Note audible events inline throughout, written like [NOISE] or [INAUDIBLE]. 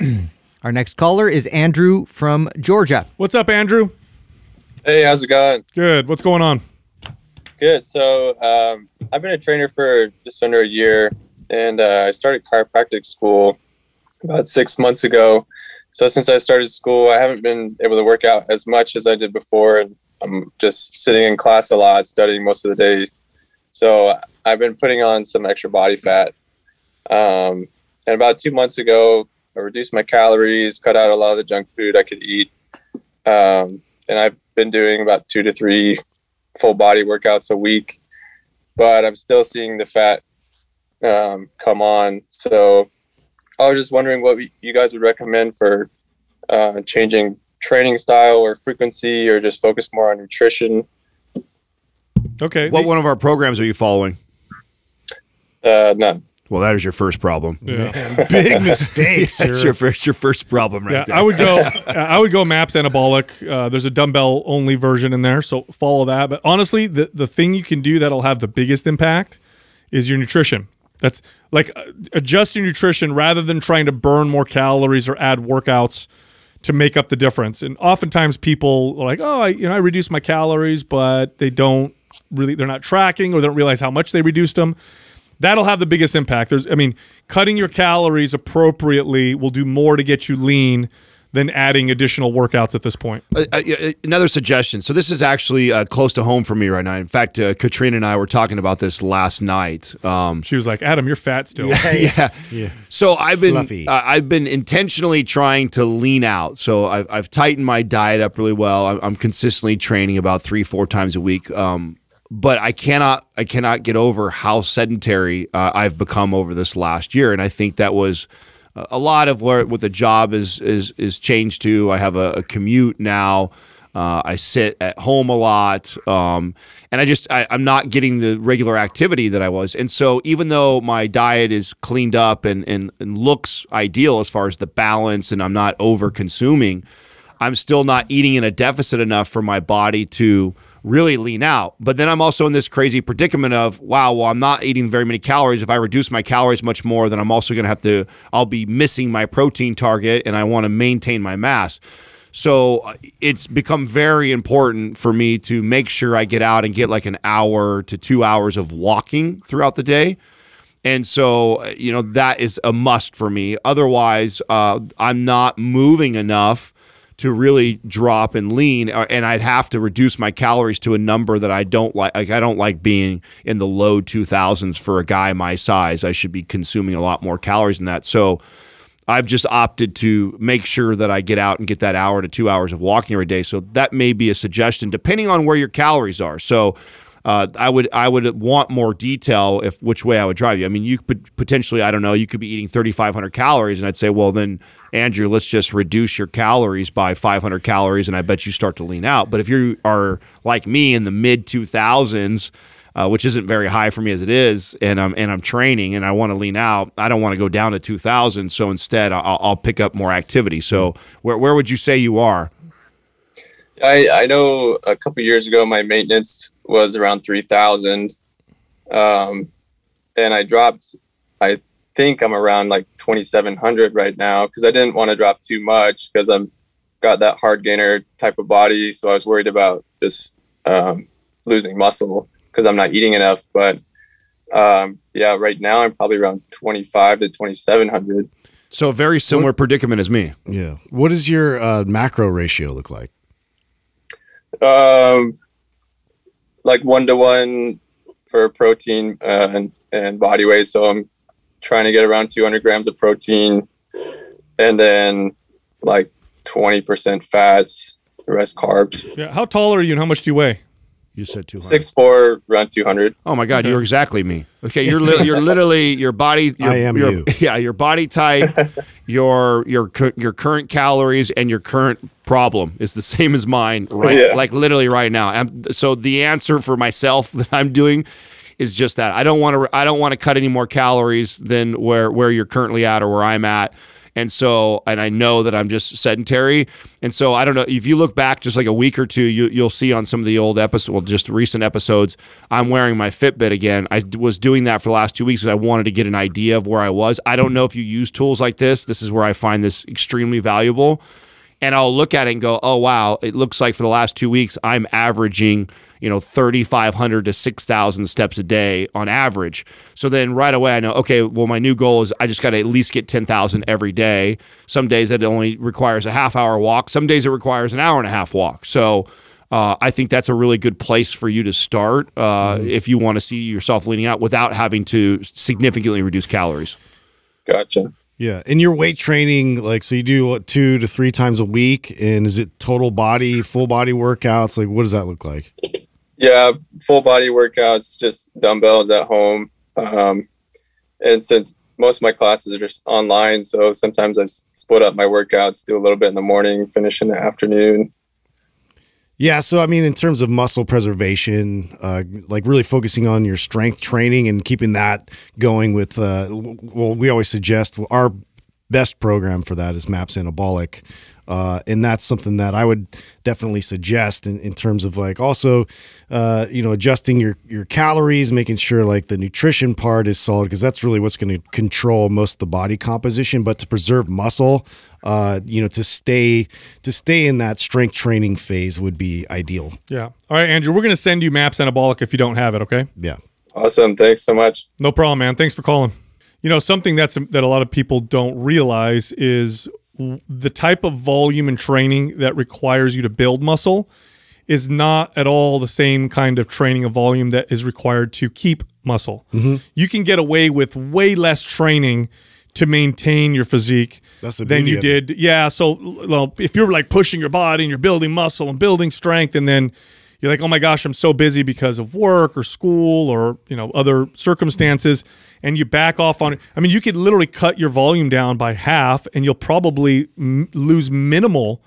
[CLEARS THROAT] Our next caller is Andrew from Georgia. What's up, Andrew? Hey, how's it going? Good. What's going on? Good. So um, I've been a trainer for just under a year, and uh, I started chiropractic school about six months ago. So since I started school, I haven't been able to work out as much as I did before, and I'm just sitting in class a lot, studying most of the day. So I've been putting on some extra body fat. Um, and about two months ago, I reduced my calories, cut out a lot of the junk food I could eat, um, and I've been doing about two to three full body workouts a week. But I'm still seeing the fat um, come on. So I was just wondering what you guys would recommend for uh, changing training style or frequency, or just focus more on nutrition. Okay. What one of our programs are you following? Uh, none. Well, that is your first problem. Yeah. [LAUGHS] Big mistake, [LAUGHS] sir. That's your first your first problem right yeah, there. I would go. [LAUGHS] I would go Maps Anabolic. Uh, there's a dumbbell only version in there, so follow that. But honestly, the the thing you can do that'll have the biggest impact is your nutrition. That's like uh, adjust your nutrition rather than trying to burn more calories or add workouts to make up the difference. And oftentimes people are like, "Oh, I, you know, I reduced my calories," but they don't really they're not tracking or they don't realize how much they reduced them. That'll have the biggest impact. There's I mean, cutting your calories appropriately will do more to get you lean than adding additional workouts at this point. Uh, uh, another suggestion. So this is actually uh, close to home for me right now. In fact, uh, Katrina and I were talking about this last night. Um, she was like, "Adam, you're fat still." Yeah, [LAUGHS] yeah. Yeah. So I've been uh, I've been intentionally trying to lean out. So I've, I've tightened my diet up really well. I'm, I'm consistently training about three four times a week. Um, but I cannot I cannot get over how sedentary uh, I've become over this last year, and I think that was uh, a lot of where what the job is is is changed to. I have a, a commute now. Uh, I sit at home a lot, um, and I just I, I'm not getting the regular activity that I was. And so even though my diet is cleaned up and and, and looks ideal as far as the balance, and I'm not over consuming, I'm still not eating in a deficit enough for my body to really lean out. But then I'm also in this crazy predicament of, wow, well, I'm not eating very many calories. If I reduce my calories much more, then I'm also going to have to, I'll be missing my protein target and I want to maintain my mass. So uh, it's become very important for me to make sure I get out and get like an hour to two hours of walking throughout the day. And so, uh, you know, that is a must for me. Otherwise, uh, I'm not moving enough to really drop and lean, uh, and I'd have to reduce my calories to a number that I don't like. Like I don't like being in the low 2000s for a guy my size. I should be consuming a lot more calories than that. So I've just opted to make sure that I get out and get that hour to two hours of walking every day. So that may be a suggestion, depending on where your calories are. So. Uh, I would I would want more detail if which way I would drive you. I mean, you could potentially I don't know you could be eating 3,500 calories, and I'd say, well then Andrew, let's just reduce your calories by 500 calories, and I bet you start to lean out. But if you are like me in the mid 2000s, uh, which isn't very high for me as it is, and I'm and I'm training and I want to lean out, I don't want to go down to 2000. So instead, I'll, I'll pick up more activity. So where where would you say you are? I, I know a couple years ago my maintenance was around 3000 um, and I dropped I think I'm around like 2700 right now because I didn't want to drop too much because I'm got that hard gainer type of body so I was worried about just um, losing muscle because I'm not eating enough but um, yeah right now I'm probably around 25 to 2700 So a very similar predicament as me. Yeah. What does your uh, macro ratio look like? Um, like one to one for protein uh, and and body weight. So I'm trying to get around 200 grams of protein, and then like 20% fats, the rest carbs. Yeah. How tall are you and how much do you weigh? You said 200. Six four, around 200. Oh my God, Okay. you're exactly me. Okay, you're li- you're literally your body. Your, I am your, you. [LAUGHS] Yeah, your body type, [LAUGHS] your your your current calories, and your current problem is the [LAUGHS] same as mine. Right, Yeah. like literally right now. I'm, so the answer for myself [LAUGHS] that I'm doing is just that. I don't want to. I don't want to cut any more calories than where where you're currently at or where I'm at. And so, and I know that I'm just sedentary. And so, I don't know if you look back just like a week or two, you, you'll see on some of the old episodes, well, just recent episodes, I'm wearing my Fitbit again. I was doing that for the last two weeks because I wanted to get an idea of where I was. I don't know if you use tools like this. This is where I find this extremely valuable. And I'll look at it and go, oh, wow, it looks like for the last two weeks, I'm averaging, you know, 3,500 to 6,000 steps a day on average. So then right away, I know, okay, well, my new goal is I just got to at least get 10,000 every day. Some days it only requires a half hour walk, some days it requires an hour and a half walk. So, uh, I think that's a really good place for you to start uh, if you want to see yourself leaning out without having to significantly reduce calories. Gotcha. Yeah, and your weight training, like, so you do what, two to three times a week, and is it total body, full body workouts? Like, what does that look like? Yeah, full body workouts, just dumbbells at home. Um, and since most of my classes are just online, so sometimes I split up my workouts, do a little bit in the morning, finish in the afternoon. Yeah, so I mean, in terms of muscle preservation, uh, like really focusing on your strength training and keeping that going with, uh, well, we always suggest our best program for that is MAPS Anabolic. Uh, and that's something that I would definitely suggest in, in terms of like also, uh, you know, adjusting your, your calories, making sure like the nutrition part is solid because that's really what's going to control most of the body composition. But to preserve muscle, uh, you know, to stay to stay in that strength training phase would be ideal. Yeah. All right, Andrew, we're going to send you Maps Anabolic if you don't have it, okay? Yeah. Awesome. Thanks so much. No problem, man. Thanks for calling. You know, something that's that a lot of people don't realize is w- the type of volume and training that requires you to build muscle is not at all the same kind of training of volume that is required to keep muscle. You can get away with way less training to maintain your physique than you did. Yeah, so well, if you're like pushing your body and you're building muscle and building strength and then you're like, "Oh my gosh, I'm so busy because of work or school or, you know, other circumstances." And you back off on it. I mean, you could literally cut your volume down by half and you'll probably lose minimal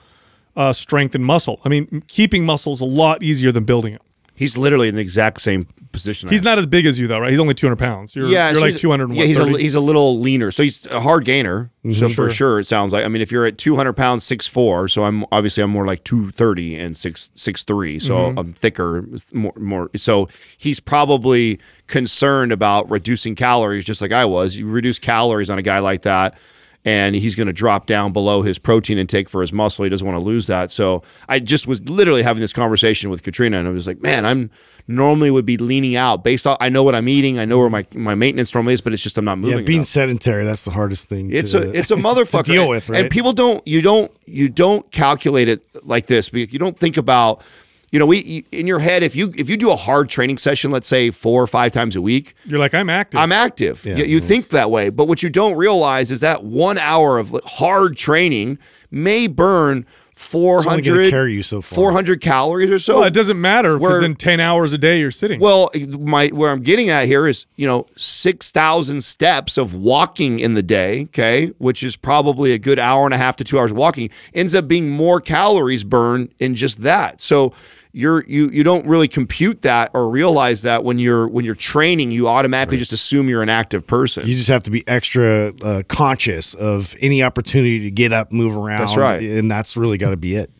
uh, strength and muscle. I mean, keeping muscle is a lot easier than building it. He's literally in the exact same position. He's not as big as you though, right? He's only 200 pounds. You're, yeah, you're so like he's- 200. Yeah, he's a he's a little leaner, so he's a hard gainer. Mm-hmm, so for sure, it sounds like. I mean, if you're at 200 pounds, six four, so I'm obviously I'm more like 230 and six six three, so mm-hmm. I'm thicker, more more. So he's probably concerned about reducing calories, just like I was. You reduce calories on a guy like that. And he's going to drop down below his protein intake for his muscle. He doesn't want to lose that. So I just was literally having this conversation with Katrina, and I was like, "Man, I'm normally would be leaning out based on I know what I'm eating, I know where my my maintenance normally is, but it's just I'm not moving." Yeah, being enough. sedentary, that's the hardest thing. It's to, a [LAUGHS] it's a motherfucker deal with, right? And people don't you don't you don't calculate it like this. You don't think about you know we in your head if you if you do a hard training session, let's say four or five times a week, You're like, I'm active. I'm active. Yeah, you you yes. think that way, but what you don't realize is that one hour of hard training may burn 400 carry you so far. 400 calories or so. well, it doesn't matter because in 10 hours a day you're sitting. Well, my where I'm getting at here is, you know, 6,000 steps of walking in the day, okay, which is probably a good hour and a half to 2 hours of walking, ends up being more calories burned in just that. So you're you you don't really compute that or realize that when you're when you're training, you automatically just assume you're an active person. you just have to be extra uh, conscious of any opportunity to get up, move around. That's right. and that's really got to be it.